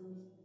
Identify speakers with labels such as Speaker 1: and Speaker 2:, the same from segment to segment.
Speaker 1: So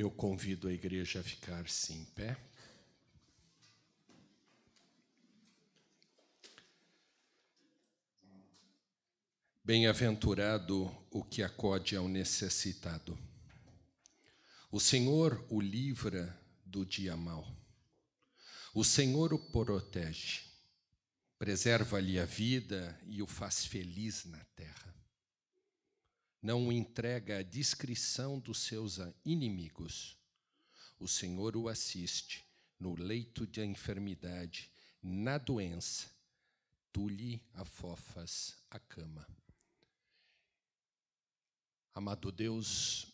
Speaker 1: Eu convido a igreja a ficar-se em pé. Bem-aventurado o que acode ao necessitado. O Senhor o livra do dia mau. O Senhor o protege.
Speaker 2: preserva-lhe a vida e o faz feliz na terra. Não entrega à discrição dos seus inimigos. O Senhor o assiste no leito de enfermidade, na doença, tu lhe afofas a cama. Amado Deus,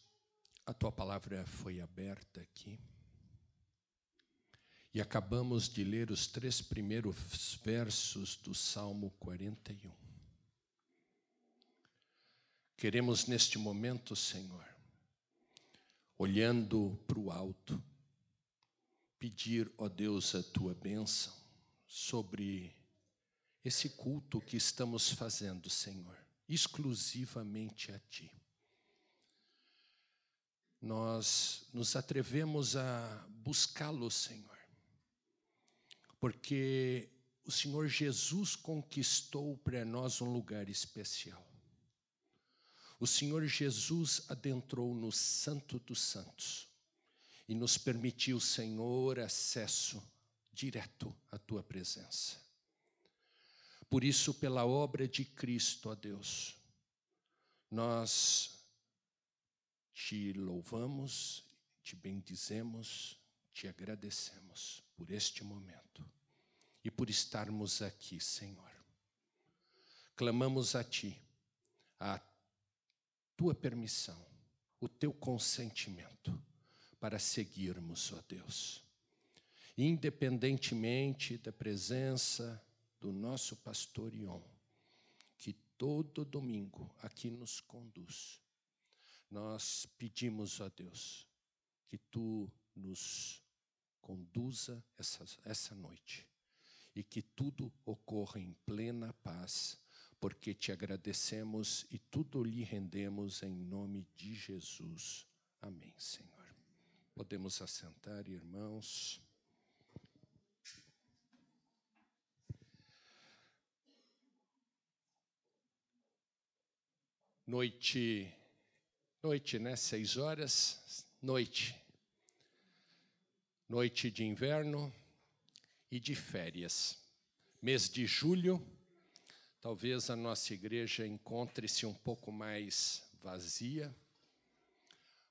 Speaker 2: a tua palavra foi aberta aqui. E acabamos de ler os três primeiros versos do Salmo 41. Queremos neste momento, Senhor, olhando para o alto, pedir, ó Deus, a tua bênção sobre esse culto que estamos fazendo, Senhor, exclusivamente a Ti. Nós nos atrevemos a buscá-lo, Senhor porque o Senhor Jesus conquistou para nós um lugar especial. O Senhor Jesus adentrou no Santo dos Santos e nos permitiu, Senhor, acesso direto à tua presença. Por isso, pela obra de Cristo, ó Deus, nós te louvamos, te bendizemos, te agradecemos por este momento e por estarmos aqui, Senhor. Clamamos a Ti, a Tua permissão, o Teu consentimento para seguirmos, ó Deus. Independentemente da presença do nosso pastor Ion, que todo domingo aqui nos conduz, nós pedimos, ó Deus, que Tu nos conduza essa, essa noite e que tudo ocorra em plena paz, porque te agradecemos e tudo lhe rendemos em nome de Jesus. Amém, Senhor. Podemos assentar, irmãos. Noite, noite, né? Seis horas, noite noite de inverno e de férias. Mês de julho, talvez a nossa igreja encontre-se um pouco mais vazia,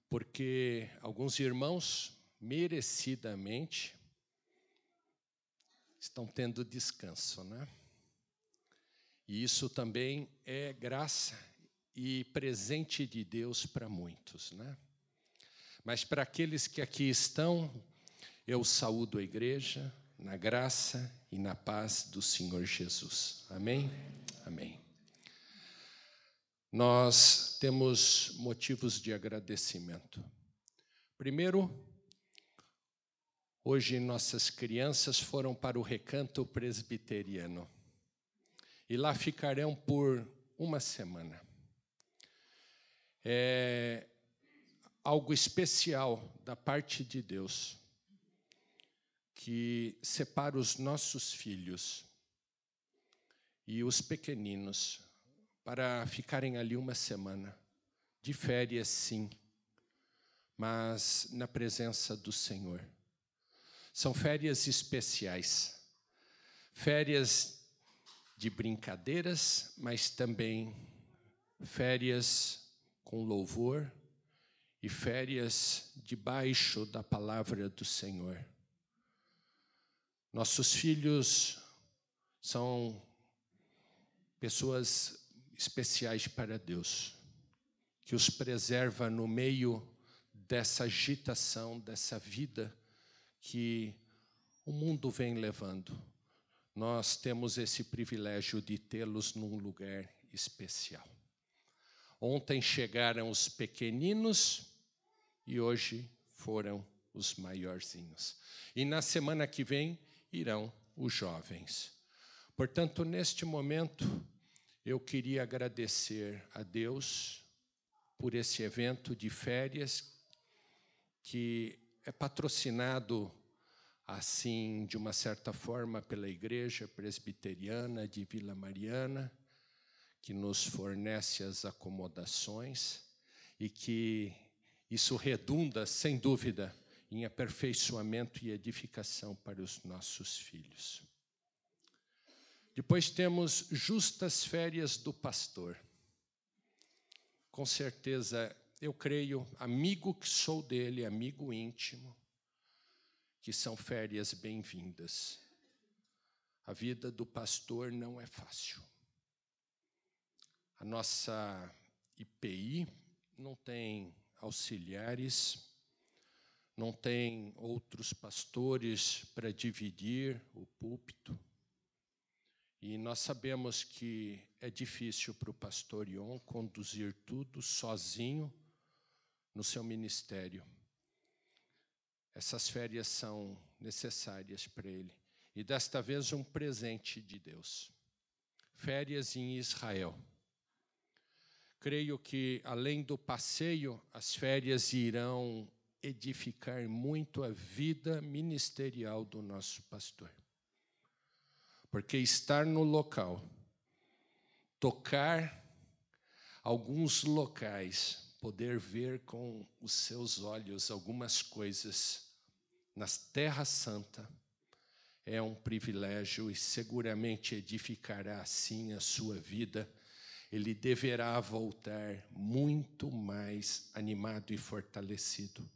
Speaker 2: porque alguns irmãos, merecidamente, estão tendo descanso, né? E isso também é graça e presente de Deus para muitos, né? Mas para aqueles que aqui estão, eu saúdo a igreja na graça e na paz do Senhor Jesus. Amém? Amém. Nós temos motivos de agradecimento. Primeiro, hoje nossas crianças foram para o recanto presbiteriano e lá ficarão por uma semana. É algo especial da parte de Deus que separa os nossos filhos e os pequeninos para ficarem ali uma semana, de férias, sim, mas na presença do Senhor. São férias especiais, férias de brincadeiras, mas também férias com louvor e férias debaixo da palavra do Senhor. Nossos filhos são pessoas especiais para Deus, que os preserva no meio dessa agitação, dessa vida que o mundo vem levando. Nós temos esse privilégio de tê-los num lugar especial. Ontem chegaram os pequeninos e hoje foram os maiorzinhos. E na semana que vem irão os jovens. Portanto, neste momento, eu queria agradecer a Deus por esse evento de férias que é patrocinado assim de uma certa forma pela Igreja Presbiteriana de Vila Mariana, que nos fornece as acomodações e que isso redunda, sem dúvida, em aperfeiçoamento e edificação para os nossos filhos. Depois temos justas férias do pastor. Com certeza, eu creio, amigo que sou dele, amigo íntimo, que são férias bem-vindas. A vida do pastor não é fácil. A nossa IPI não tem auxiliares, não tem outros pastores para dividir o púlpito. E nós sabemos que é difícil para o pastor Ion conduzir tudo sozinho no seu ministério. Essas férias são necessárias para ele. E desta vez, um presente de Deus. Férias em Israel. Creio que, além do passeio, as férias irão edificar muito a vida ministerial do nosso pastor. Porque estar no local, tocar alguns locais, poder ver com os seus olhos algumas coisas na Terra Santa, é um privilégio e seguramente edificará assim a sua vida. Ele deverá voltar muito mais animado e fortalecido.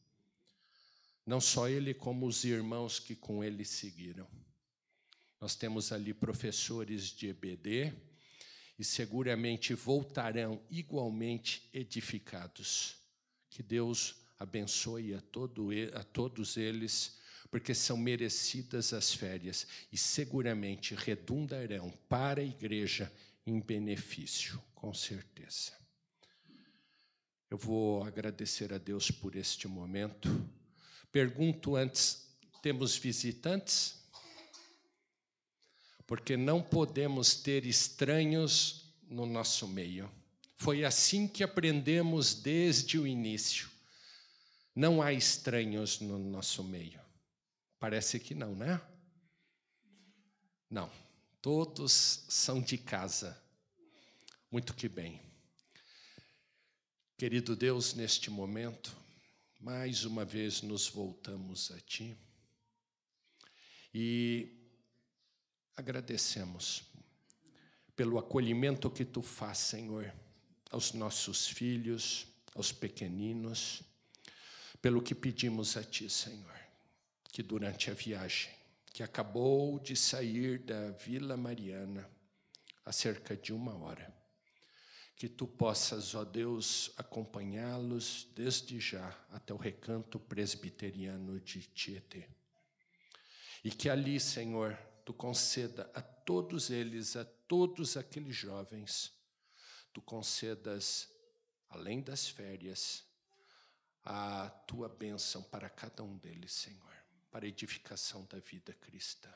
Speaker 2: Não só ele, como os irmãos que com ele seguiram. Nós temos ali professores de EBD e seguramente voltarão igualmente edificados. Que Deus abençoe a, todo, a todos eles, porque são merecidas as férias e seguramente redundarão para a igreja em benefício, com certeza. Eu vou agradecer a Deus por este momento. Pergunto antes: temos visitantes? porque não podemos ter estranhos no nosso meio. Foi assim que aprendemos desde o início. Não há estranhos no nosso meio. Parece que não, né? Não. Todos são de casa. Muito que bem. Querido Deus, neste momento, mais uma vez nos voltamos a Ti. E agradecemos pelo acolhimento que tu faz, Senhor, aos nossos filhos, aos pequeninos, pelo que pedimos a ti, Senhor, que durante a viagem que acabou de sair da Vila Mariana há cerca de uma hora, que tu possas, ó Deus, acompanhá-los desde já até o recanto presbiteriano de Tietê. E que ali, Senhor, tu conceda a todos eles, a todos aqueles jovens, tu concedas, além das férias, a tua bênção para cada um deles, Senhor, para a edificação da vida cristã.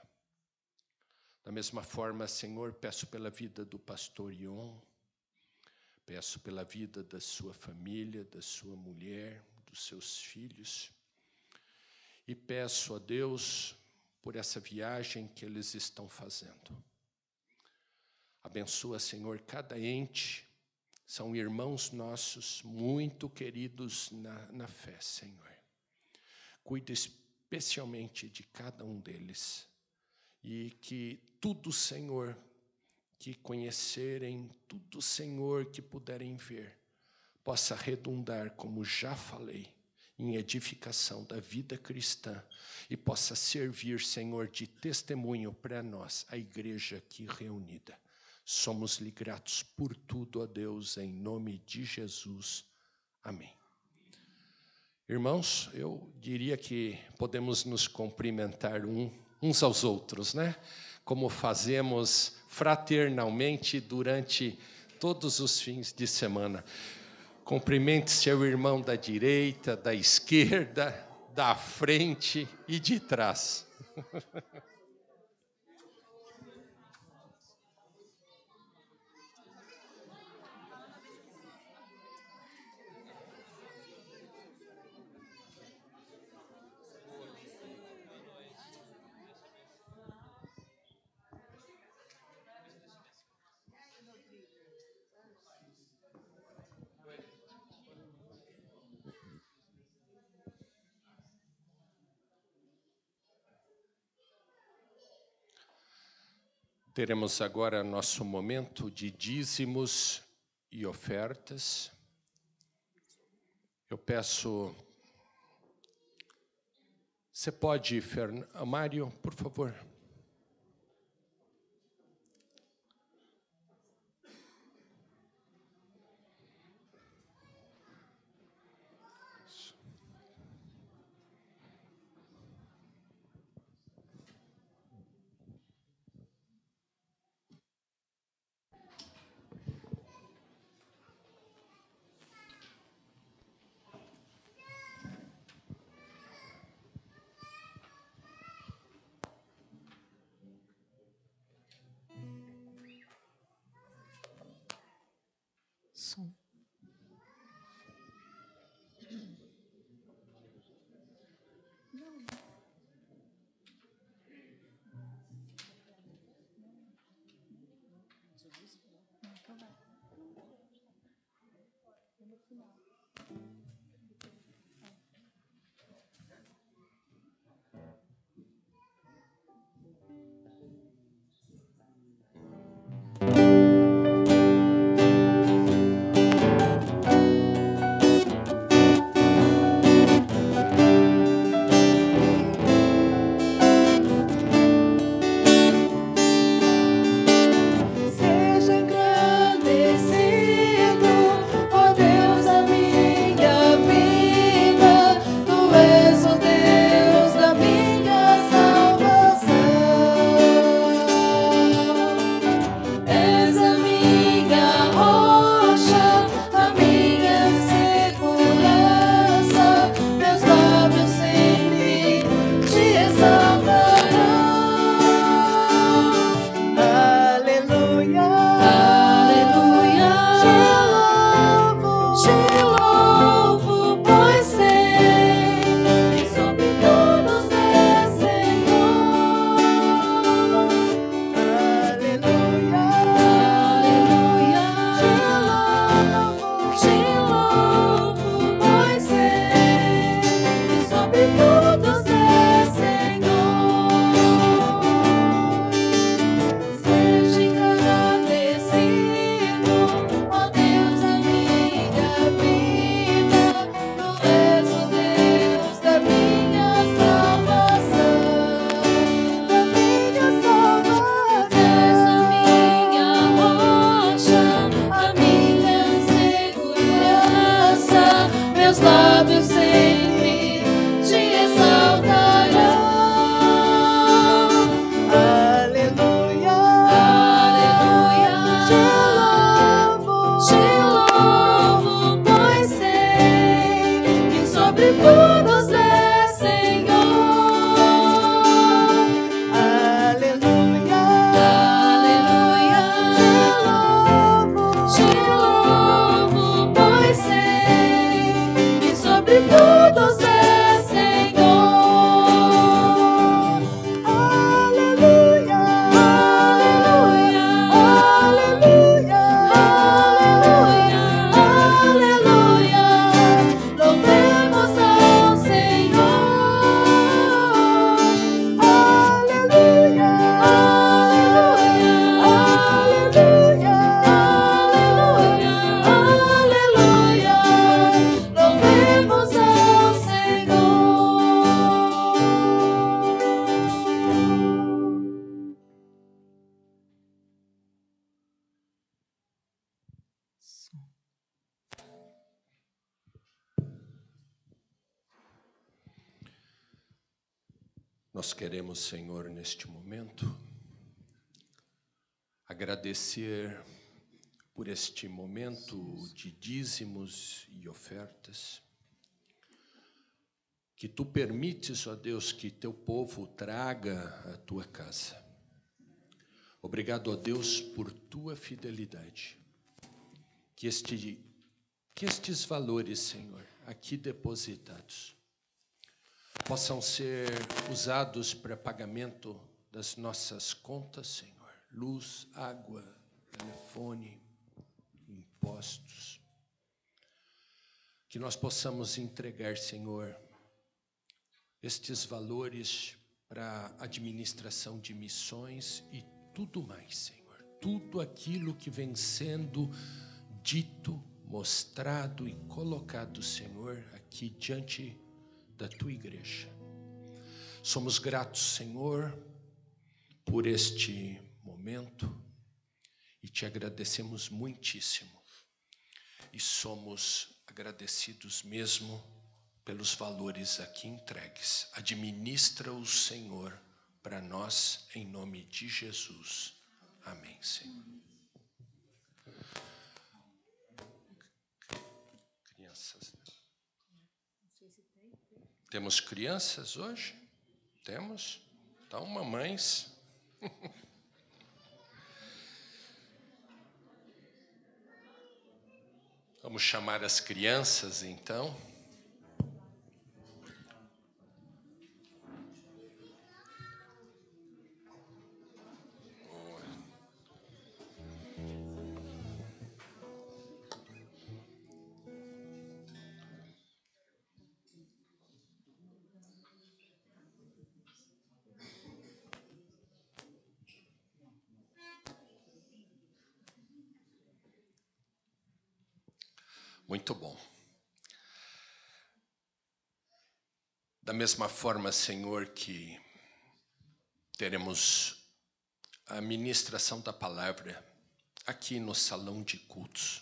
Speaker 2: Da mesma forma, Senhor, peço pela vida do pastor Ion, peço pela vida da sua família, da sua mulher, dos seus filhos, e peço a Deus por essa viagem que eles estão fazendo. Abençoa, Senhor, cada ente, são irmãos nossos muito queridos na, na fé, Senhor. Cuida especialmente de cada um deles e que tudo, Senhor, que conhecerem, tudo, Senhor, que puderem ver, possa redundar, como já falei, em edificação da vida cristã e possa servir, Senhor, de testemunho para nós, a igreja aqui reunida. Somos-lhe gratos por tudo, ó Deus, em nome de Jesus. Amém. Irmãos, eu diria que podemos nos cumprimentar um, uns aos outros, né? Como fazemos fraternalmente durante todos os fins de semana. Cumprimente seu irmão da direita, da esquerda, da frente e de trás.
Speaker 3: Teremos agora nosso momento de dízimos e ofertas. Eu peço. Você pode, Fern... Mário, por favor. Neste momento, agradecer por este momento de dízimos e ofertas, que tu permites, ó Deus, que teu povo traga a tua casa. Obrigado, ó Deus, por tua fidelidade. Que, este, que estes valores, Senhor, aqui depositados, possam ser usados para pagamento das nossas contas, Senhor. Luz, água, telefone, impostos. Que nós possamos entregar, Senhor, estes valores para administração de missões e
Speaker 2: tudo mais, Senhor. Tudo aquilo que vem sendo dito, mostrado e colocado, Senhor, aqui diante da tua igreja. Somos gratos, Senhor, por este momento e te agradecemos muitíssimo. E somos agradecidos mesmo pelos valores aqui entregues. Administra o Senhor para nós, em nome de Jesus. Amém, Senhor. Temos crianças hoje? Temos? Então, mamães. Vamos chamar as crianças então. Muito bom. Da mesma forma, Senhor, que teremos a ministração da palavra aqui no salão de cultos.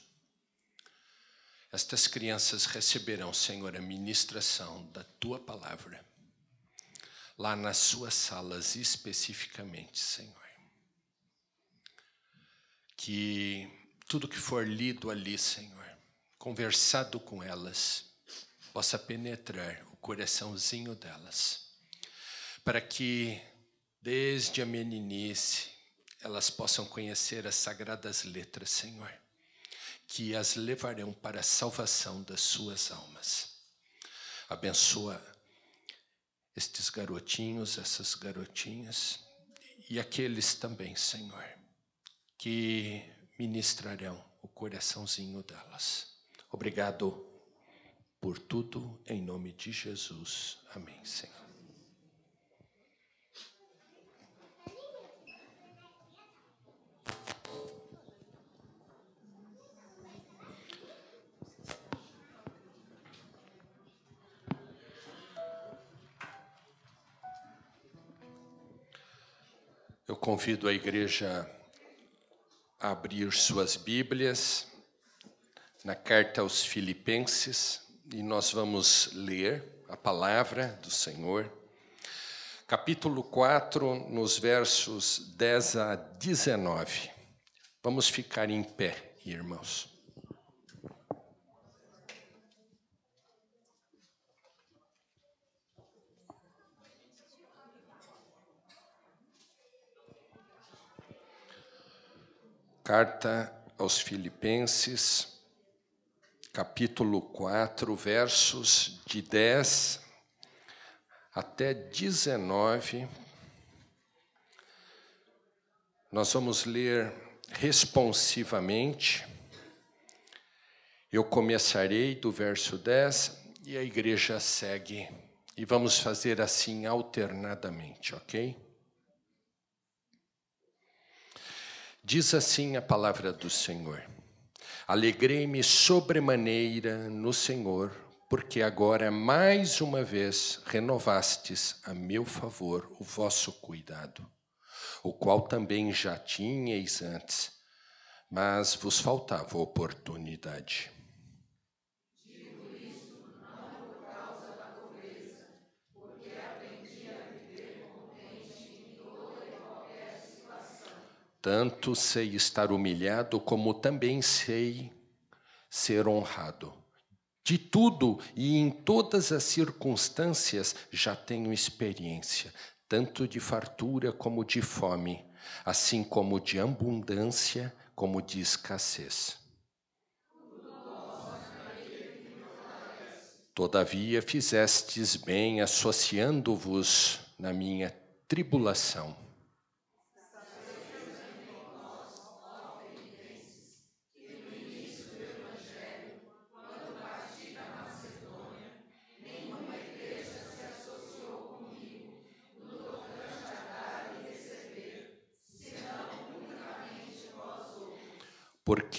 Speaker 2: Estas crianças receberão, Senhor, a ministração da tua palavra, lá nas suas salas especificamente, Senhor. Que tudo que for lido ali, Senhor, conversado com elas, possa penetrar o coraçãozinho delas, para que, desde a meninice, elas possam conhecer as sagradas letras, Senhor, que as levarão para a salvação das suas almas. Abençoa estes garotinhos, essas garotinhas e aqueles também, Senhor, que ministrarão o coraçãozinho delas. Obrigado por tudo, em nome de Jesus. Amém, Senhor. Eu convido a igreja a abrir suas Bíblias na carta aos Filipenses e nós vamos ler a palavra do Senhor. Capítulo 4, nos versos 10 a 19. Vamos ficar em pé, irmãos. Carta aos Filipenses, capítulo 4, versos de 10 até 19. Nós vamos ler responsivamente. Eu começarei do verso 10 e a igreja segue. E vamos fazer assim alternadamente, ok? Diz assim a palavra do Senhor. Alegrei-me sobremaneira no Senhor, porque agora mais uma vez renovastes a meu favor o vosso cuidado, o qual também já tinhais antes, mas vos faltava oportunidade. Tanto sei estar humilhado, como também sei ser honrado. De tudo e em todas as circunstâncias já tenho experiência, tanto de fartura como de fome, assim como de abundância como de escassez. Todavia fizestes bem associando-vos na minha tribulação.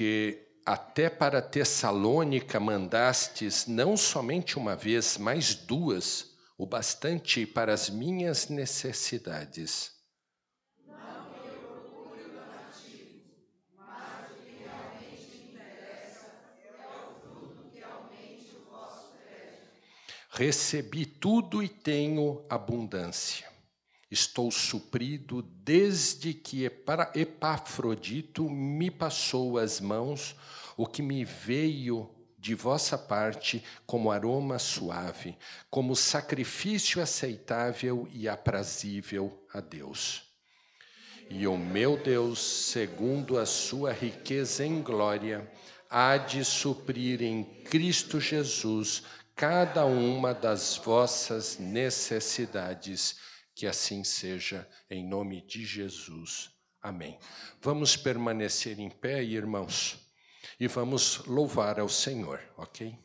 Speaker 2: Porque até para Tessalônica mandastes não somente uma vez, mas duas, o bastante para as minhas necessidades. Recebi tudo e tenho abundância. Estou suprido desde que Epafrodito me passou as mãos o que me veio de vossa parte como aroma suave, como sacrifício aceitável e aprazível a Deus. E o meu Deus, segundo a sua riqueza em glória, há de suprir em Cristo Jesus cada uma das vossas necessidades. Que assim seja, em nome de Jesus. Amém. Vamos permanecer em pé, irmãos, e vamos louvar ao Senhor, ok?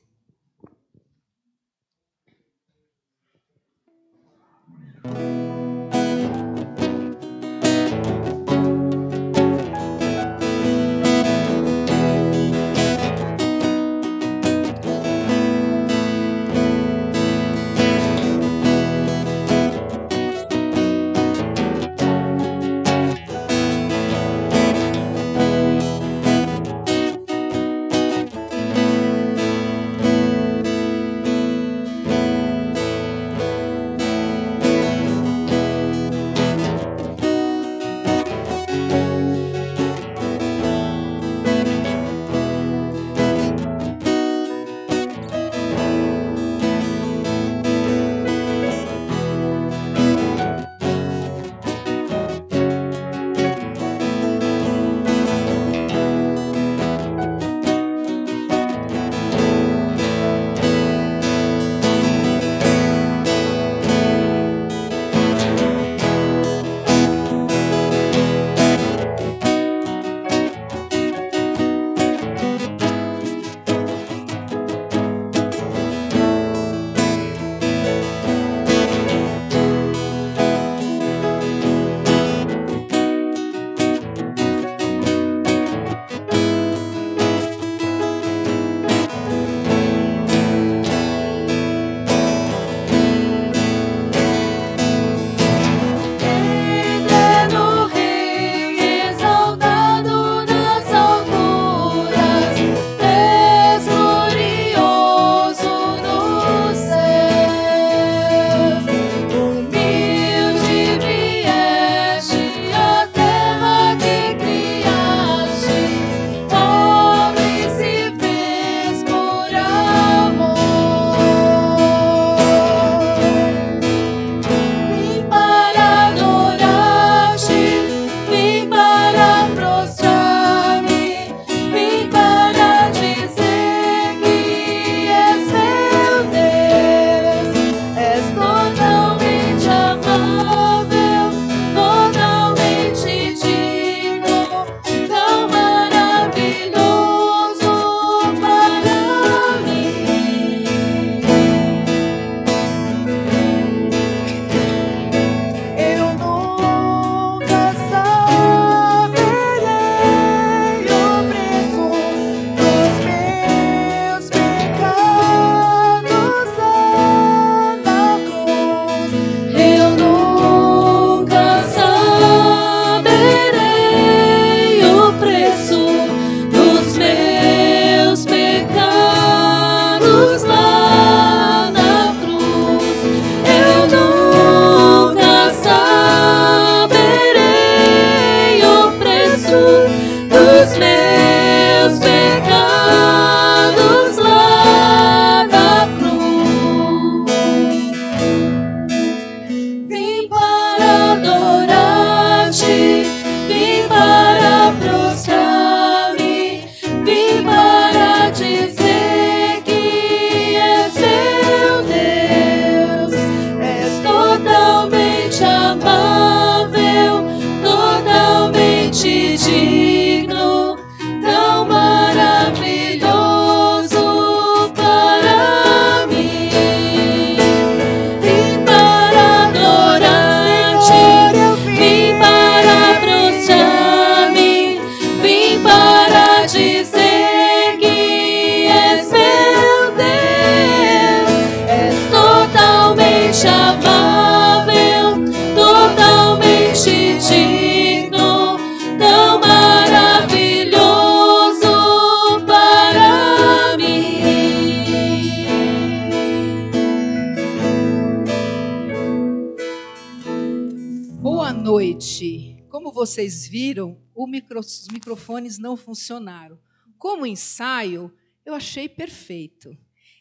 Speaker 4: Noite. Como vocês viram, micro, os microfones não funcionaram. Como ensaio, eu achei perfeito.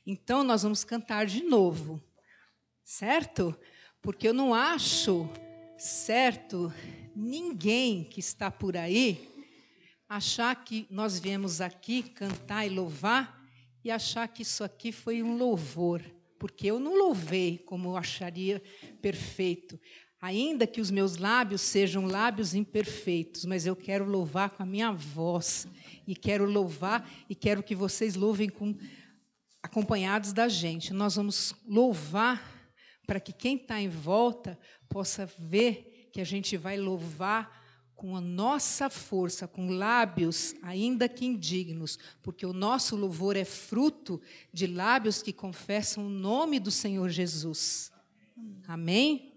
Speaker 4: Então, nós vamos cantar de novo, certo? Porque eu não acho certo ninguém que está por aí achar que nós viemos aqui cantar e louvar e achar que isso aqui foi um louvor, porque eu não louvei como eu acharia perfeito. Ainda que os meus lábios sejam lábios imperfeitos, mas eu quero louvar com a minha voz e quero louvar e quero que vocês louvem com acompanhados da gente. Nós vamos louvar para que quem está em volta possa ver que a gente vai louvar com a nossa força, com lábios ainda que indignos, porque o nosso louvor é fruto de lábios que confessam o nome do Senhor Jesus. Amém?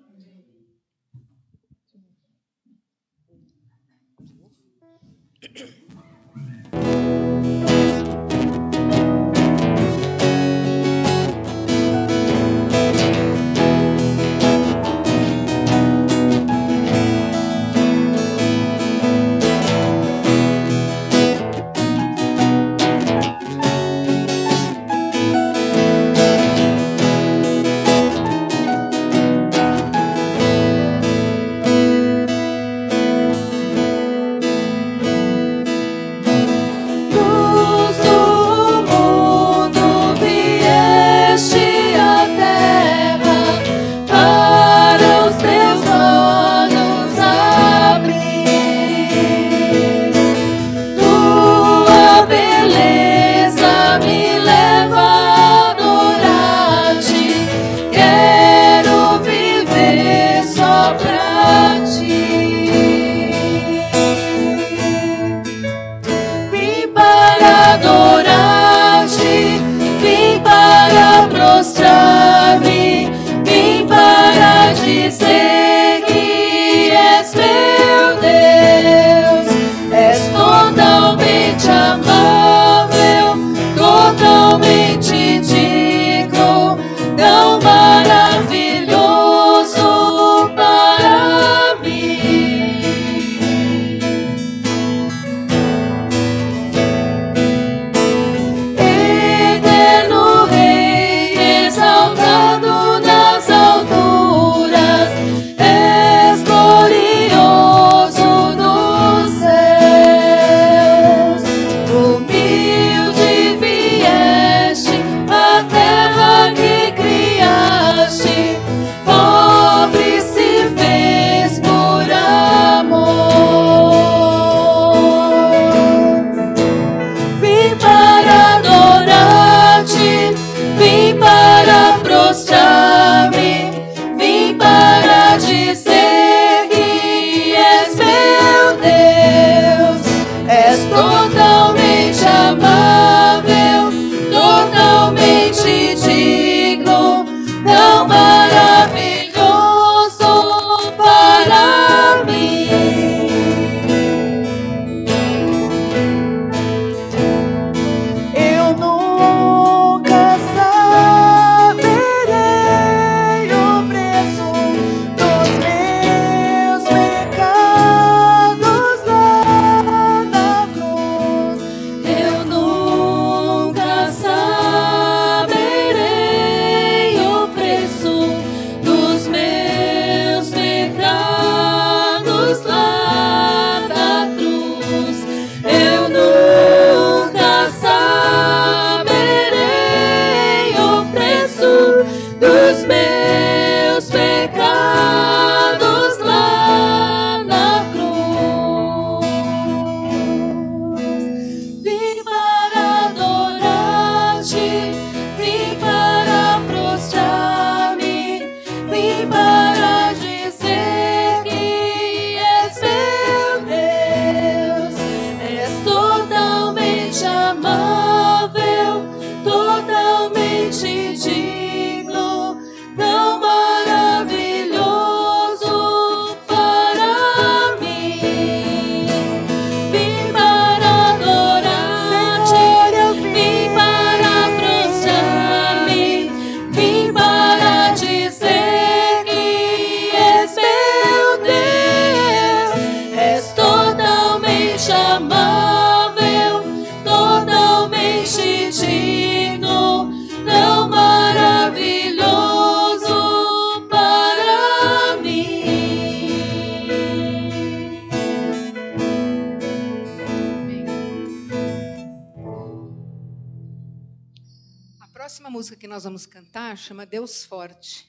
Speaker 1: Nós vamos cantar chama Deus Forte.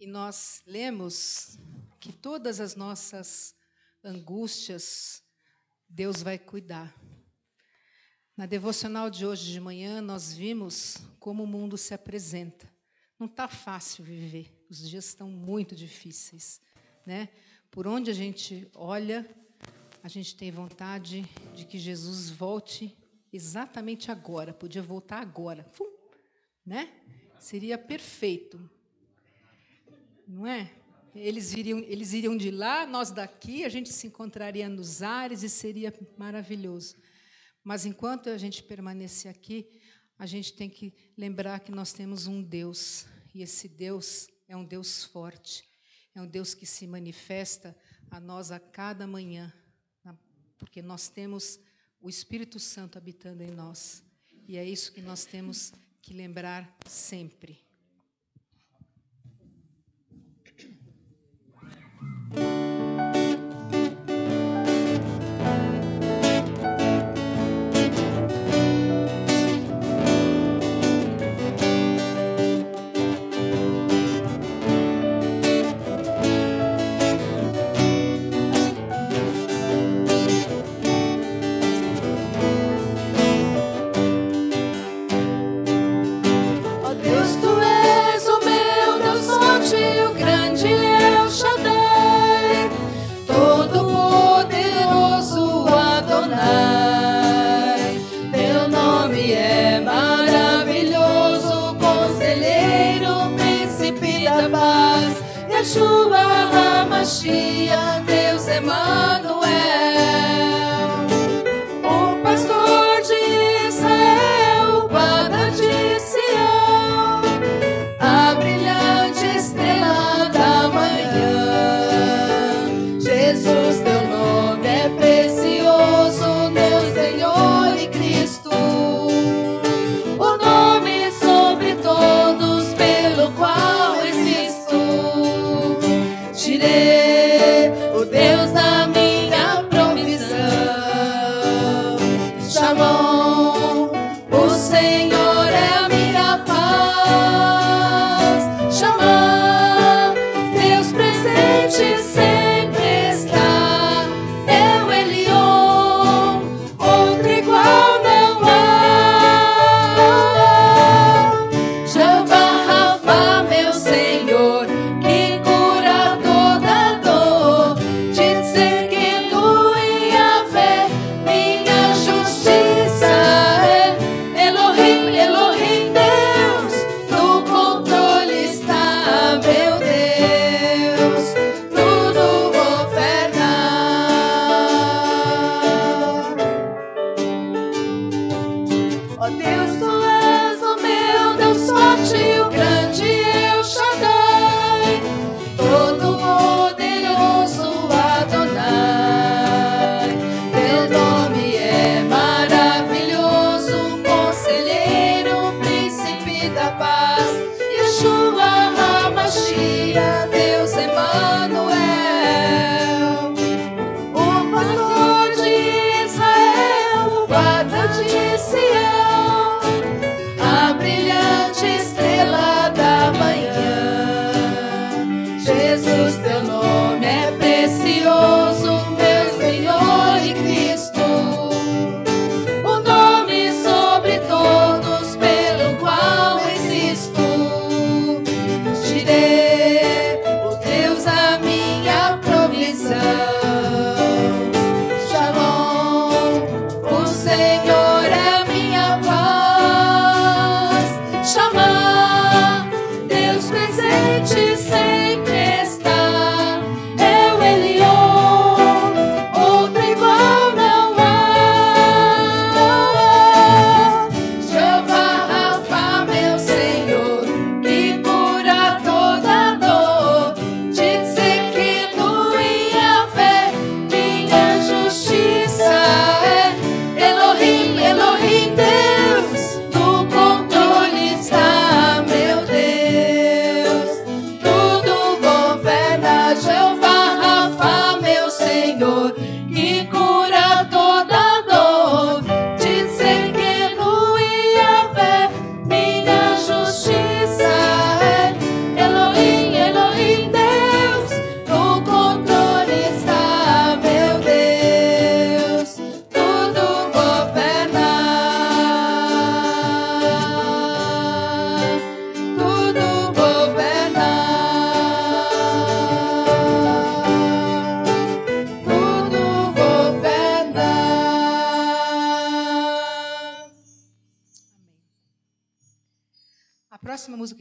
Speaker 1: E nós lemos que todas as nossas angústias, Deus vai cuidar. Na devocional de hoje de manhã, nós vimos como o mundo se apresenta. Não está fácil viver, os dias estão muito difíceis. Né? Por onde a gente olha, a gente tem vontade de que Jesus volte exatamente agora, podia voltar agora. Fum, né? Seria perfeito. Não é? Eles eles iriam de lá, nós daqui, a gente se encontraria nos ares e seria maravilhoso. Mas enquanto a gente permanecer aqui, a gente tem que lembrar que nós temos um Deus, e esse Deus é um Deus forte, é um Deus que se manifesta a nós a cada manhã, porque nós temos o Espírito Santo habitando em nós. E é isso que nós temos que lembrar sempre.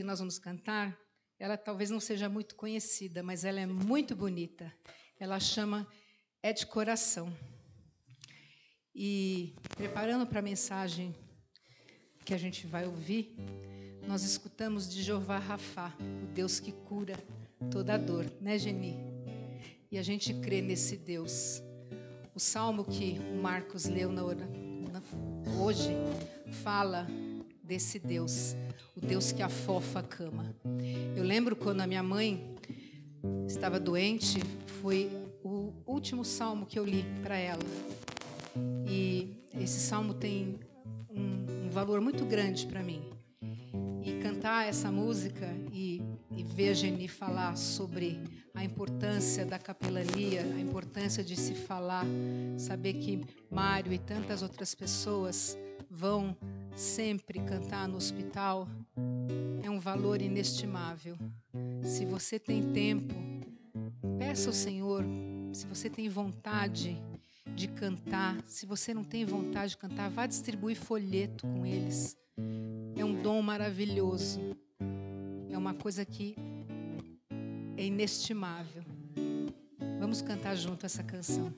Speaker 1: Nós vamos cantar, ela talvez não seja muito conhecida, mas ela é muito bonita. Ela chama É de Coração. E preparando para a mensagem que a gente vai ouvir, nós escutamos de Jeová Rafá, o Deus que cura toda dor, né, Geni? E a gente crê nesse Deus. O salmo que o Marcos leu na, na, hoje fala desse Deus, o Deus que afofa a cama. Eu lembro quando a minha mãe estava doente, foi o último salmo que eu li para ela. E esse salmo tem um, um valor muito grande para mim. E cantar essa música e, e ver a Geni falar sobre a importância da capelania, a importância de se falar, saber que Mário e tantas outras pessoas vão sempre cantar no hospital, é um valor inestimável. Se você tem tempo, peça ao Senhor, se você tem vontade de cantar, se você não tem vontade de cantar, vá distribuir folheto com eles. É um dom maravilhoso. É uma coisa que é inestimável. Vamos cantar junto essa canção.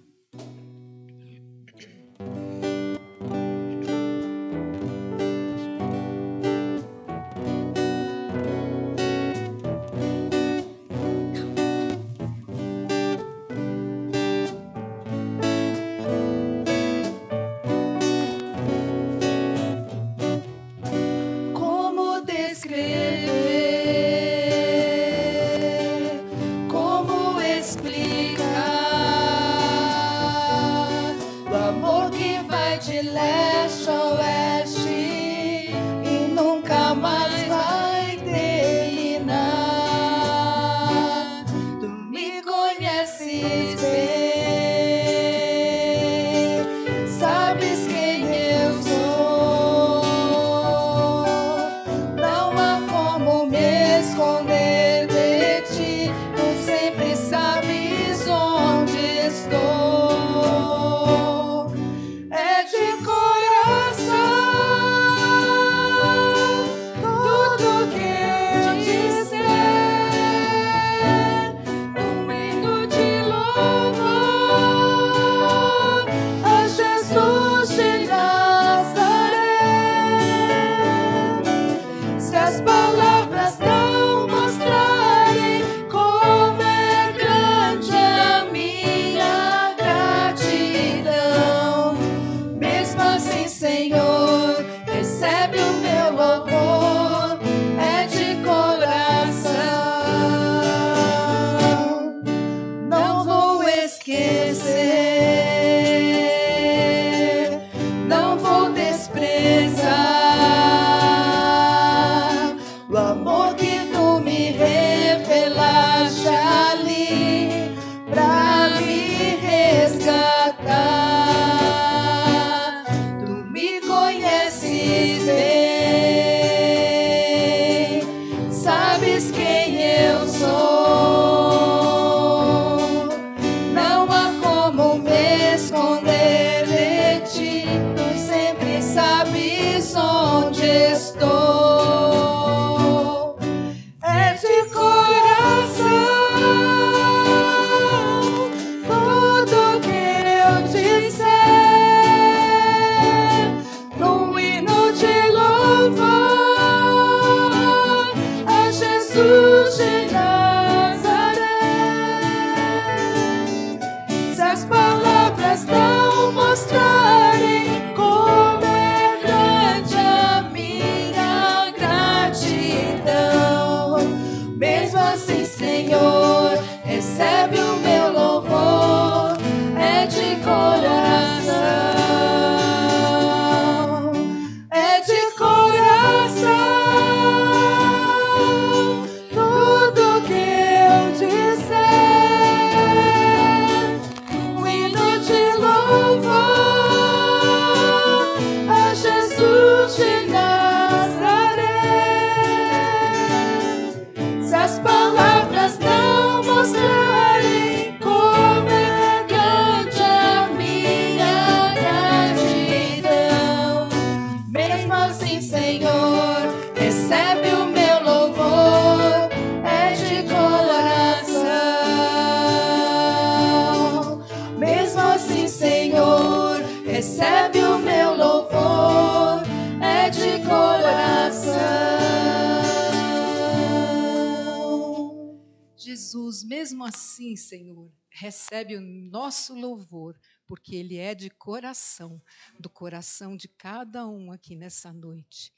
Speaker 4: Assim, Senhor, recebe o nosso louvor, porque ele é de coração, do coração de cada um aqui nessa noite.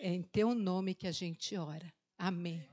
Speaker 4: É em teu nome que a gente ora. Amém.